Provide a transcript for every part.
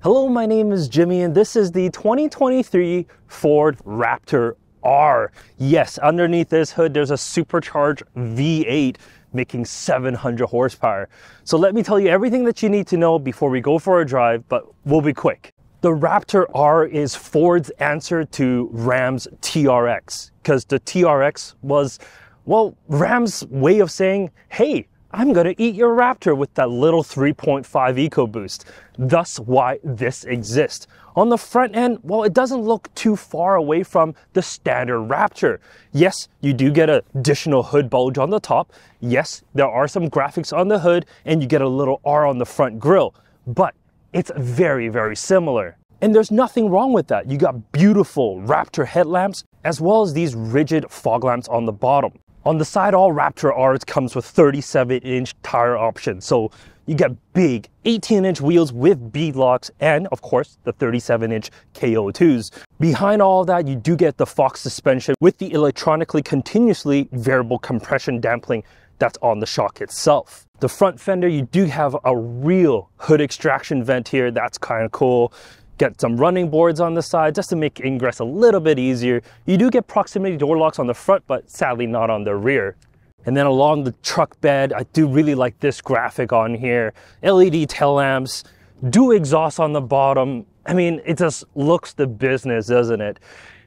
Hello, my name is Jimmy, and this is the 2023 Ford Raptor R. Yes, underneath this hood, there's a supercharged V8 making 700 horsepower. So let me tell you everything that you need to know before we go for a drive, but we'll be quick. The Raptor R is Ford's answer to Ram's TRX, because the TRX was, well, Ram's way of saying, hey, I'm gonna eat your Raptor with that little 3.5 EcoBoost. Thus why this exists. On the front end, well, it doesn't look too far away from the standard Raptor. Yes, you do get an additional hood bulge on the top. Yes, there are some graphics on the hood and you get a little R on the front grille, but it's very, very similar. And there's nothing wrong with that. You got beautiful Raptor headlamps as well as these rigid fog lamps on the bottom. On the side, all Raptor R's comes with 37 inch tire options. So you get big 18 inch wheels with bead locks and of course the 37 inch KO2s. Behind all that, you do get the Fox suspension with the electronically continuously variable compression dampening that's on the shock itself. The front fender, you do have a real hood extraction vent here. That's kind of cool get some running boards on the side just to make ingress a little bit easier. You do get proximity door locks on the front, but sadly not on the rear. And then along the truck bed, I do really like this graphic on here. LED tail lamps, do exhaust on the bottom. I mean, it just looks the business, doesn't it?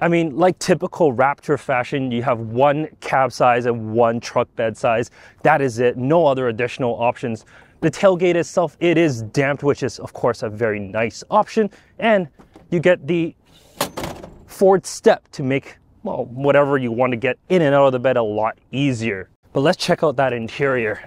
I mean, like typical Raptor fashion, you have one cab size and one truck bed size. That is it, no other additional options. The tailgate itself, it is damped, which is of course a very nice option. And you get the Ford step to make, well, whatever you want to get in and out of the bed a lot easier. But let's check out that interior.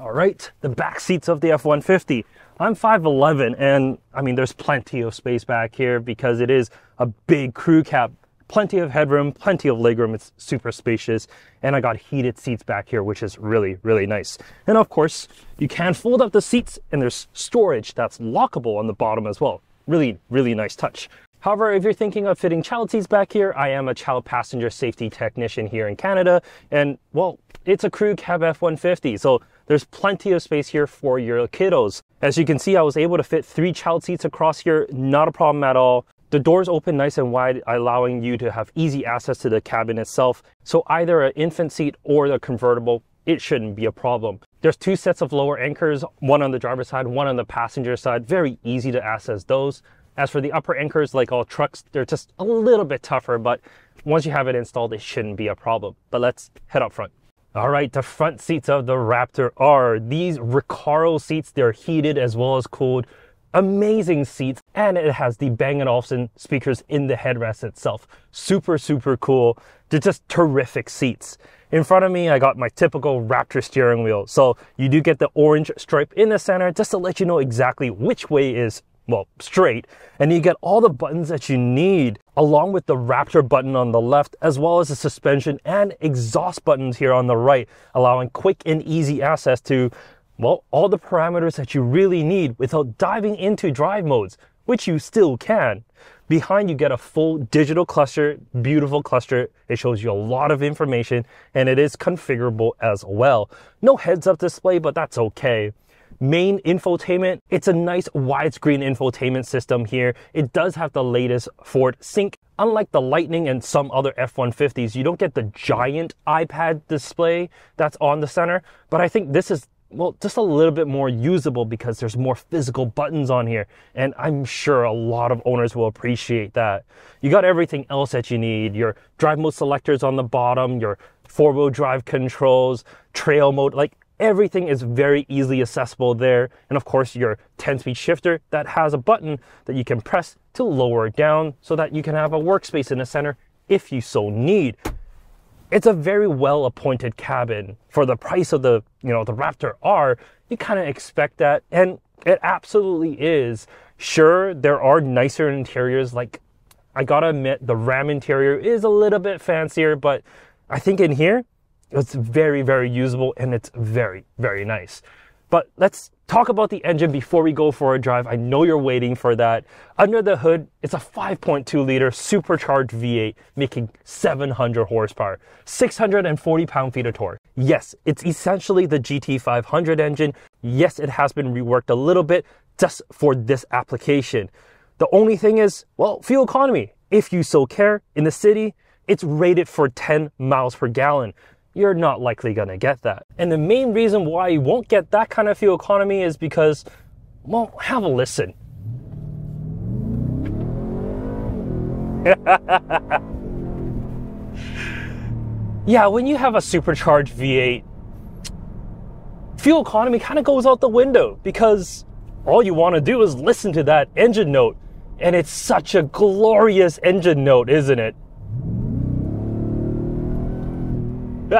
All right, the back seats of the F-150. I'm 5'11", and I mean, there's plenty of space back here because it is a big crew cab plenty of headroom, plenty of legroom. It's super spacious. And I got heated seats back here, which is really, really nice. And of course, you can fold up the seats and there's storage that's lockable on the bottom as well. Really, really nice touch. However, if you're thinking of fitting child seats back here, I am a child passenger safety technician here in Canada. And well, it's a crew cab F-150. So there's plenty of space here for your kiddos. As you can see, I was able to fit three child seats across here, not a problem at all. The doors open nice and wide, allowing you to have easy access to the cabin itself. So either an infant seat or the convertible, it shouldn't be a problem. There's two sets of lower anchors, one on the driver's side, one on the passenger side. Very easy to access those. As for the upper anchors, like all trucks, they're just a little bit tougher, but once you have it installed, it shouldn't be a problem. But let's head up front. All right, the front seats of the Raptor are these Recaro seats. They're heated as well as cooled amazing seats and it has the Bang & Olufsen speakers in the headrest itself. Super, super cool. They're just terrific seats. In front of me, I got my typical Raptor steering wheel. So you do get the orange stripe in the center just to let you know exactly which way is well, straight, and you get all the buttons that you need along with the Raptor button on the left, as well as the suspension and exhaust buttons here on the right, allowing quick and easy access to well, all the parameters that you really need without diving into drive modes, which you still can. Behind you get a full digital cluster, beautiful cluster. It shows you a lot of information and it is configurable as well. No heads up display, but that's okay. Main infotainment, it's a nice widescreen infotainment system here. It does have the latest Ford Sync. Unlike the Lightning and some other F-150s, you don't get the giant iPad display that's on the center, but I think this is well, just a little bit more usable because there's more physical buttons on here. And I'm sure a lot of owners will appreciate that. You got everything else that you need. Your drive mode selectors on the bottom, your four wheel drive controls, trail mode, like everything is very easily accessible there. And of course, your 10 speed shifter that has a button that you can press to lower it down so that you can have a workspace in the center if you so need it's a very well appointed cabin for the price of the you know the raptor r. You kind of expect that and it absolutely is. Sure there are nicer interiors like i gotta admit the ram interior is a little bit fancier but i think in here it's very very usable and it's very very nice. But let's talk about the engine before we go for a drive. I know you're waiting for that. Under the hood, it's a 5.2 liter supercharged V8 making 700 horsepower, 640 pound-feet of torque. Yes, it's essentially the GT500 engine. Yes, it has been reworked a little bit just for this application. The only thing is, well, fuel economy. If you so care, in the city, it's rated for 10 miles per gallon. You're not likely gonna get that. And the main reason why you won't get that kind of fuel economy is because, well, have a listen. yeah, when you have a supercharged V8, fuel economy kind of goes out the window because all you want to do is listen to that engine note. And it's such a glorious engine note, isn't it?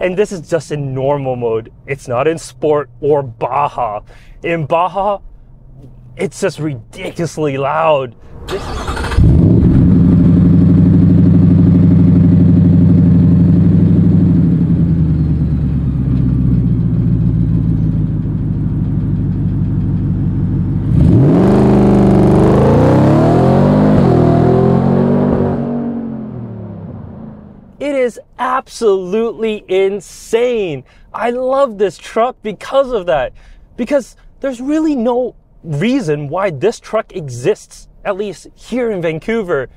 and this is just in normal mode. It's not in sport or Baja. In Baja, it's just ridiculously loud. This It is absolutely insane. I love this truck because of that. Because there's really no reason why this truck exists, at least here in Vancouver.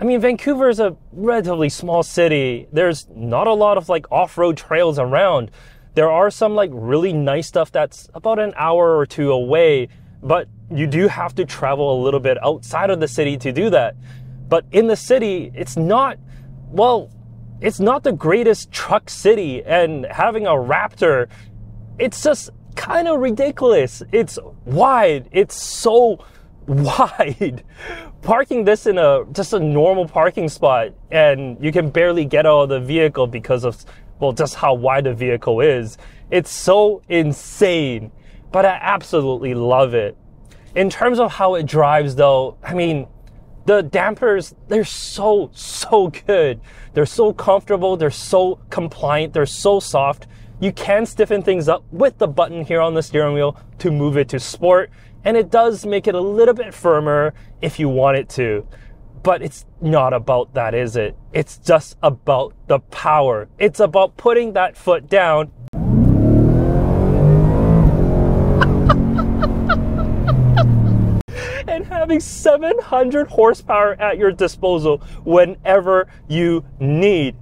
I mean, Vancouver is a relatively small city. There's not a lot of like off road trails around. There are some like really nice stuff that's about an hour or two away, but you do have to travel a little bit outside of the city to do that. But in the city, it's not, well, it's not the greatest truck city, and having a Raptor, it's just kind of ridiculous. It's wide. It's so wide. Parking this in a just a normal parking spot and you can barely get out of the vehicle because of well just how wide the vehicle is. It's so insane. But I absolutely love it. In terms of how it drives though, I mean the dampers they're so so good. They're so comfortable, they're so compliant, they're so soft. You can stiffen things up with the button here on the steering wheel to move it to sport, and it does make it a little bit firmer if you want it to. But it's not about that, is it? It's just about the power. It's about putting that foot down having 700 horsepower at your disposal whenever you need.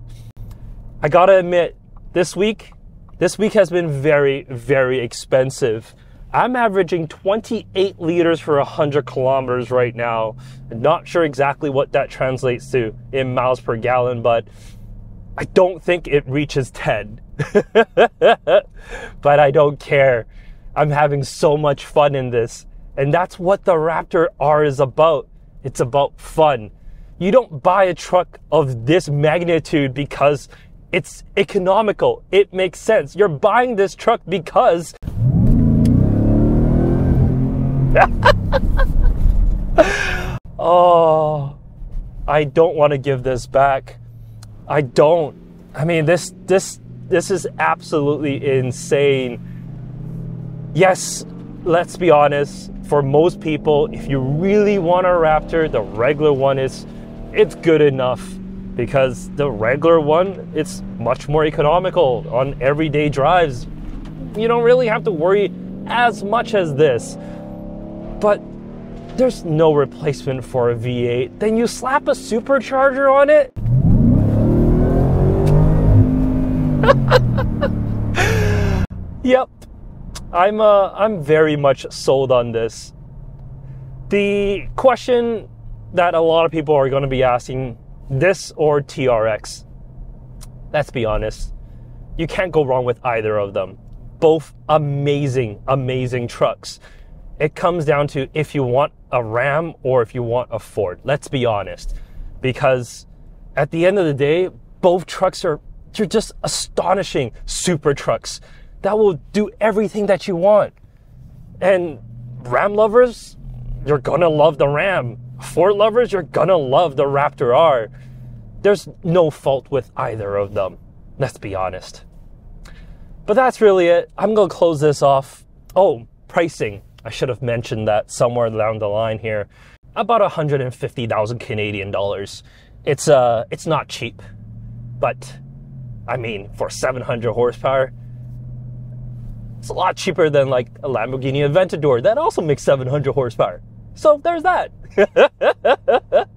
I gotta admit, this week this week has been very, very expensive. I'm averaging 28 liters for 100 kilometers right now. not sure exactly what that translates to in miles per gallon, but I don't think it reaches 10. but I don't care. I'm having so much fun in this. And that's what the Raptor R is about. It's about fun. You don't buy a truck of this magnitude because it's economical. It makes sense. You're buying this truck because. oh, I don't want to give this back. I don't. I mean, this this this is absolutely insane. Yes, let's be honest. For most people, if you really want a Raptor, the regular one is it's good enough because the regular one it's much more economical on everyday drives. You don't really have to worry as much as this. But there's no replacement for a V8 then you slap a supercharger on it. Yep i'm uh, i'm very much sold on this the question that a lot of people are going to be asking this or TRX. Let's be honest. You can't go wrong with either of them. Both amazing, amazing trucks. It comes down to if you want a Ram or if you want a Ford. Let's be honest. Because at the end of the day, both trucks are they're just astonishing super trucks that will do everything that you want. And Ram lovers, you're gonna love the Ram. Ford lovers, you're gonna love the Raptor R. There's no fault with either of them. Let's be honest. But that's really it. I'm gonna close this off. Oh, pricing. I should have mentioned that somewhere down the line here. About 150,000 Canadian dollars. It's uh it's not cheap. But I mean, for 700 horsepower, It's a lot cheaper than like a Lamborghini Aventador that also makes 700 horsepower. So there's that.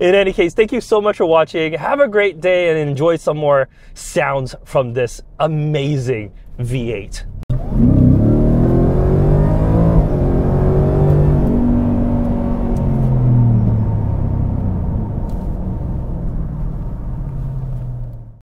In any case, thank you so much for watching. Have a great day and enjoy some more sounds from this amazing V8.